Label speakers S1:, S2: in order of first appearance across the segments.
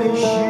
S1: sen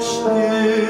S1: geçti